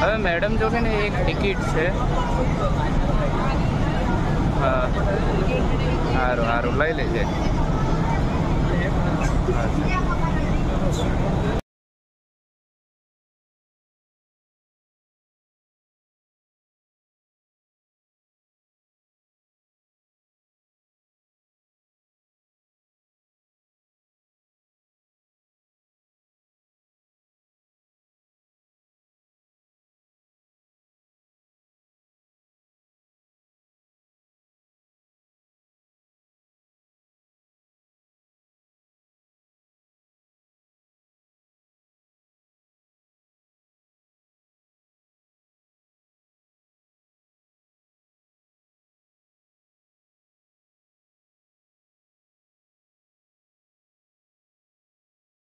હવે મેડમ જો કે ને એક ટિકિટ છે. હા. સારું સારું લઈ લેજે.